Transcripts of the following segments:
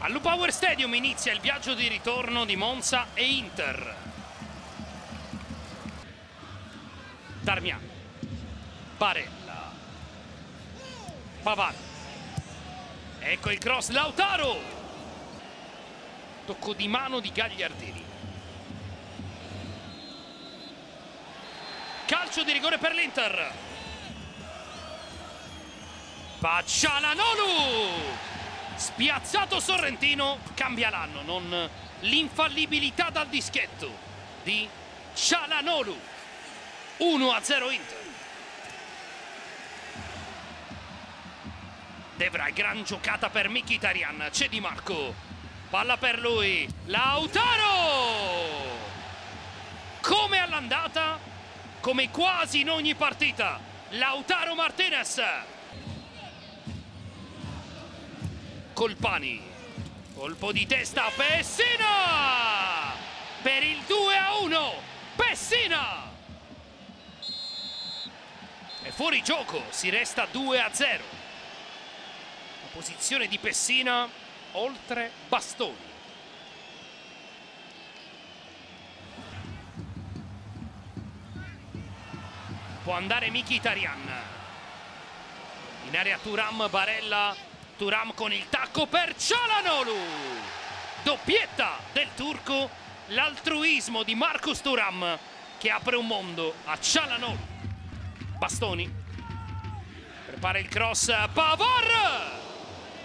Allo Power Stadium inizia il viaggio di ritorno di Monza e Inter. Darmian. Barella. Pavan. Ecco il cross Lautaro. Tocco di mano di Gagliardini. Calcio di rigore per l'Inter. Paccialanolu! Spiazzato Sorrentino, cambia l'anno, non l'infallibilità dal dischetto di Cialanolu. 1-0 Inter. Devra, gran giocata per Mkhitaryan, c'è Di Marco. Palla per lui, Lautaro! Come all'andata, come quasi in ogni partita, Lautaro Martinez Colpani. Colpo di testa Pessina! Per il 2 a 1. Pessina! È fuori gioco, si resta 2 a 0. La posizione di Pessina oltre bastoni. Può andare Mkhitaryan. In area Turam, Barella Turam con il tacco per Cialanolu. Doppietta del turco, l'altruismo di Marcus Turam che apre un mondo a Cialanolu. Bastoni. Prepara il cross Pavor.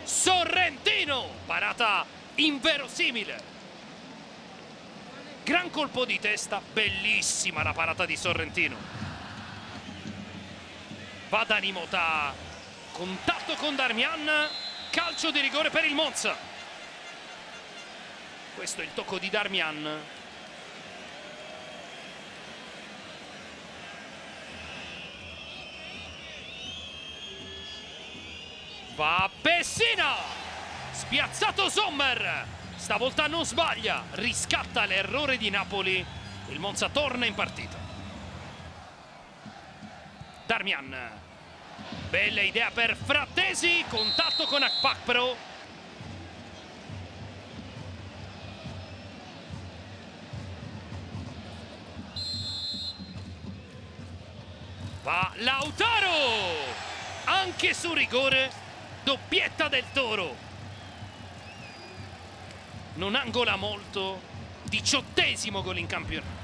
Sorrentino. Parata inverosimile. Gran colpo di testa, bellissima la parata di Sorrentino. Va da Nimota, contatto con Darmian, calcio di rigore per il Monza. Questo è il tocco di Darmian. Va Pessina! Spiazzato Sommer! Stavolta non sbaglia, riscatta l'errore di Napoli. Il Monza torna in partita. Darmian. Bella idea per Frattesi, contatto con Akpakpro. Va Lautaro! Anche su rigore, doppietta del Toro. Non angola molto, diciottesimo gol in campionato.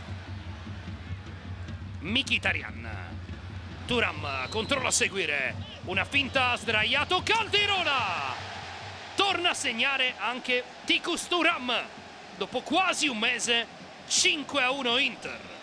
Mkhitaryan. Turam controlla a seguire. Una finta sdraiato Calderola. Torna a segnare anche Ticus Turam. Dopo quasi un mese 5 a 1 Inter.